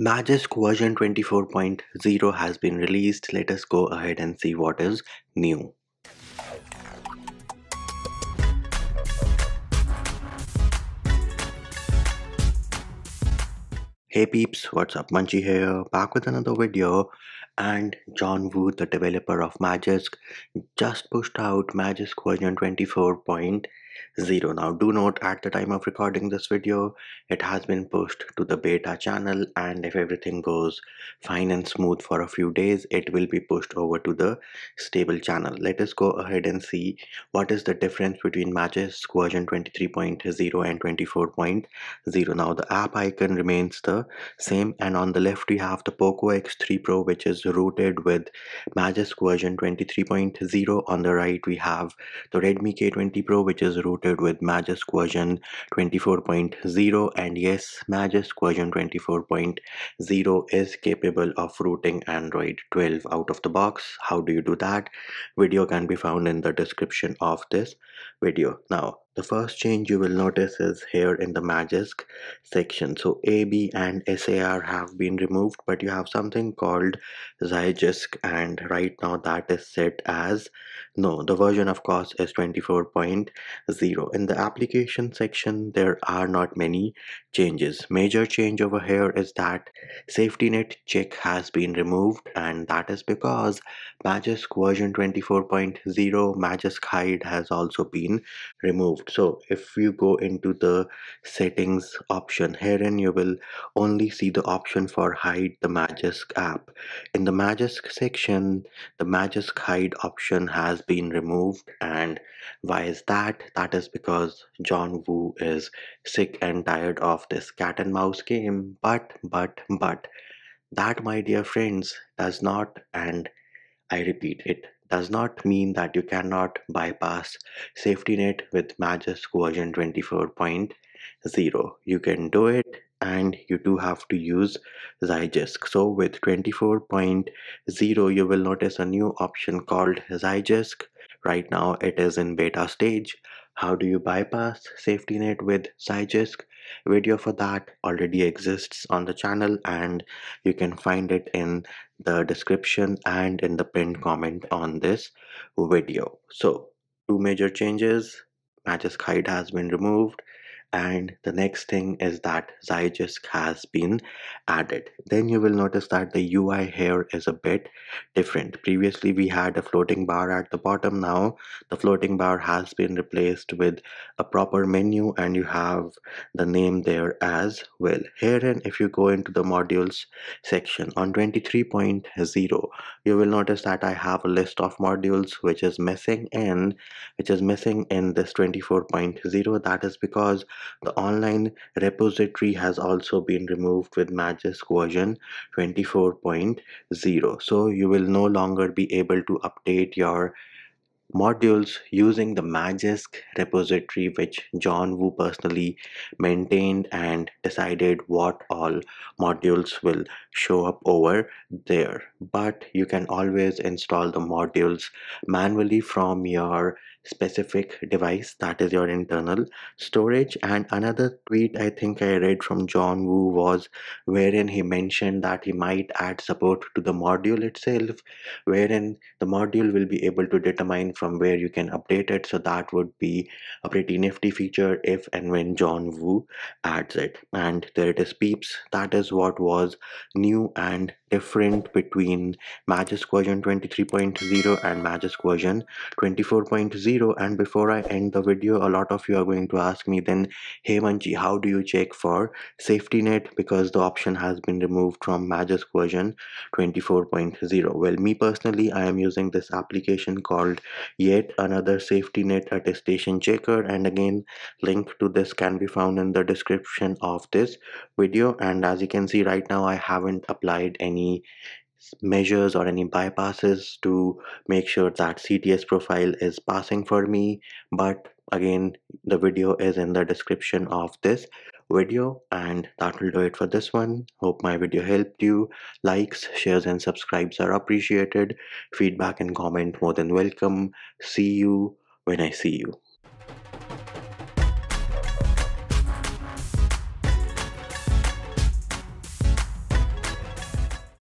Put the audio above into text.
Magisk version 24.0 has been released. Let us go ahead and see what is new. Hey peeps, what's up? Munchy here, back with another video. And John Wu, the developer of Magisk, just pushed out Magisk version 24.0 0. Now do note at the time of recording this video, it has been pushed to the beta channel and if everything goes fine and smooth for a few days, it will be pushed over to the stable channel. Let us go ahead and see what is the difference between Magisk version 23.0 and 24.0. Now the app icon remains the same and on the left we have the Poco X3 Pro which is rooted with Magisk version 23.0. On the right we have the Redmi K20 Pro which is rooted with Magisk version 24.0 and yes Magisk version 24.0 is capable of rooting Android 12 out of the box. How do you do that? Video can be found in the description of this video. Now the first change you will notice is here in the Magisk section. So AB and SAR have been removed, but you have something called Zygisk, and right now that is set as no. The version, of course, is 24.0. In the application section, there are not many changes. Major change over here is that safety net check has been removed, and that is because Magisk version 24.0 Magisk hide has also been removed so if you go into the settings option herein you will only see the option for hide the Magisk app. In the Magisk section the Magisk hide option has been removed. And why is that? That is because John Wu is sick and tired of this cat and mouse game. But but but that my dear friends does not and I repeat it does not mean that you cannot bypass safety net with Magisk version 24.0. You can do it and you do have to use Zygisk. So with 24.0 you will notice a new option called Zygisk. Right now it is in beta stage. How do you bypass safety net with Zygisk? Video for that already exists on the channel and you can find it in the description and in the pinned comment on this video. So two major changes, Magisk hide has been removed and the next thing is that Zygisk has been added. Then you will notice that the UI here is a bit different. Previously we had a floating bar at the bottom. Now the floating bar has been replaced with a proper menu and you have the name there as well. Herein if you go into the modules section on 23.0 you will notice that I have a list of modules which is missing in which is missing in this 24.0 that is because the online repository has also been removed with Magisk version 24.0. So you will no longer be able to update your modules using the Magisk repository which John Wu personally maintained and decided what all modules will show up over there but you can always install the modules manually from your specific device that is your internal storage. And another tweet i think i read from john wu was wherein he mentioned that he might add support to the module itself wherein the module will be able to determine from where you can update it. So that would be a pretty nifty feature if and when john wu adds it. And there it is peeps. That is what was new and different between Magisk version 23.0 and Magisk version 24.0 and before I end the video a lot of you are going to ask me then hey Munchy how do you check for safety net? Because the option has been removed from Magisk version 24.0 well me personally I am using this application called yet another safety net attestation checker. And again link to this can be found in the description of this video. And as you can see right now I haven't applied any any measures or any bypasses to make sure that CTS profile is passing for me. But again the video is in the description of this video and that will do it for this one. Hope my video helped you. Likes shares and subscribes are appreciated. Feedback and comment more than welcome. See you when i see you